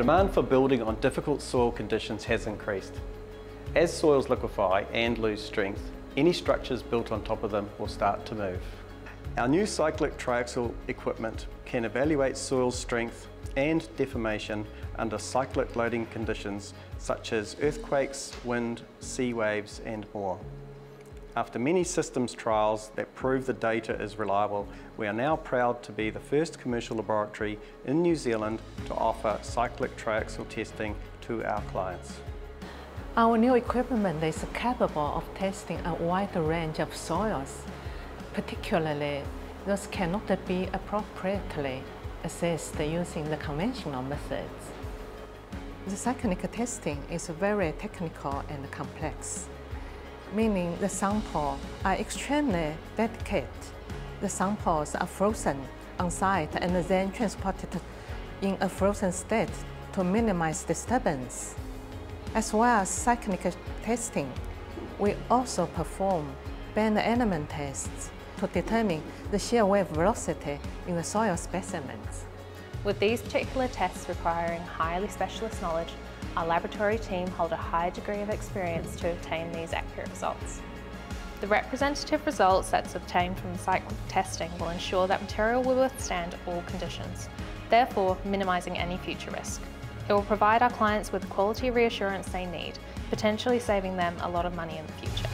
demand for building on difficult soil conditions has increased. As soils liquefy and lose strength, any structures built on top of them will start to move. Our new cyclic triaxial equipment can evaluate soil strength and deformation under cyclic loading conditions such as earthquakes, wind, sea waves and more. After many systems trials that prove the data is reliable, we are now proud to be the first commercial laboratory in New Zealand to offer cyclic triaxial testing to our clients. Our new equipment is capable of testing a wide range of soils, particularly those cannot be appropriately assessed using the conventional methods. The cyclic testing is very technical and complex meaning the samples are extremely delicate. The samples are frozen on site and then transported in a frozen state to minimize disturbance. As well as cyclic testing, we also perform bender element tests to determine the shear wave velocity in the soil specimens. With these particular tests requiring highly specialist knowledge, our laboratory team hold a high degree of experience to obtain these accurate results. The representative results that's obtained from cyclic testing will ensure that material will withstand all conditions, therefore minimising any future risk. It will provide our clients with the quality reassurance they need, potentially saving them a lot of money in the future.